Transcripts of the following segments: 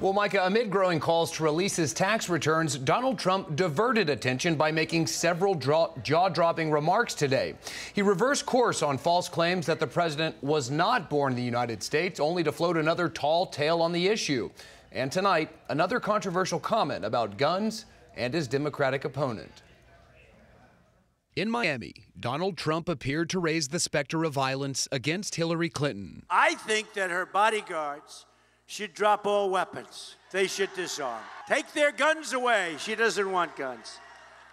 Well, Micah, amid growing calls to release his tax returns, Donald Trump diverted attention by making several jaw dropping remarks today. He reversed course on false claims that the president was not born in the United States, only to float another tall tale on the issue. And tonight, another controversial comment about guns and his Democratic opponent. In Miami, Donald Trump appeared to raise the specter of violence against Hillary Clinton. I think that her bodyguards should drop all weapons. They should disarm. Take their guns away. She doesn't want guns.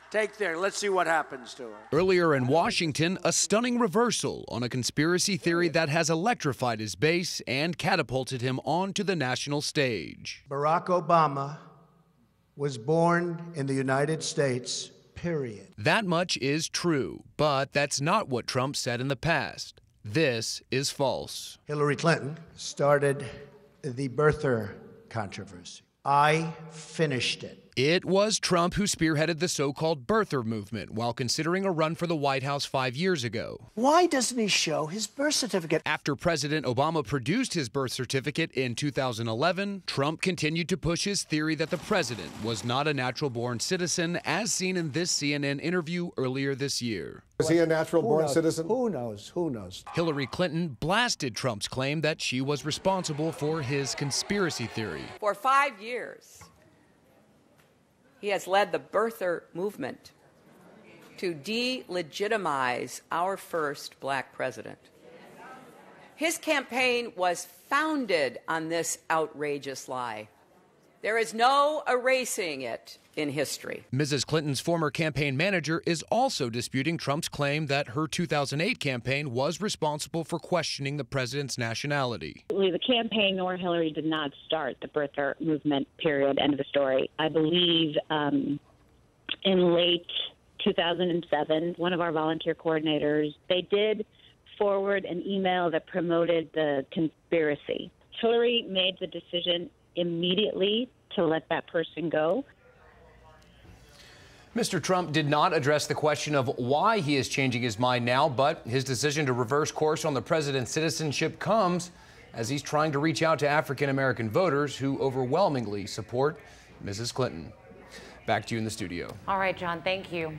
Take their, let's see what happens to her. Earlier in Washington, a stunning reversal on a conspiracy theory that has electrified his base and catapulted him onto the national stage. Barack Obama was born in the United States, period. That much is true, but that's not what Trump said in the past. This is false. Hillary Clinton started the birther controversy. I finished it. It was Trump who spearheaded the so called birther movement while considering a run for the White House five years ago. Why doesn't he show his birth certificate? After President Obama produced his birth certificate in 2011, Trump continued to push his theory that the president was not a natural born citizen, as seen in this CNN interview earlier this year. Is he a natural born citizen? Who knows? Who knows? Hillary Clinton blasted Trump's claim that she was responsible for his conspiracy theory. For five years, he has led the birther movement to delegitimize our first black president. His campaign was founded on this outrageous lie. There is no erasing it in history. Mrs. Clinton's former campaign manager is also disputing Trump's claim that her 2008 campaign was responsible for questioning the president's nationality. The campaign nor Hillary did not start the birther movement, period. End of the story. I believe um, in late 2007, one of our volunteer coordinators, they did forward an email that promoted the conspiracy. Hillary made the decision immediately to let that person go. Mr. Trump did not address the question of why he is changing his mind now, but his decision to reverse course on the president's citizenship comes as he's trying to reach out to African American voters who overwhelmingly support Mrs. Clinton. Back to you in the studio. All right, John, thank you.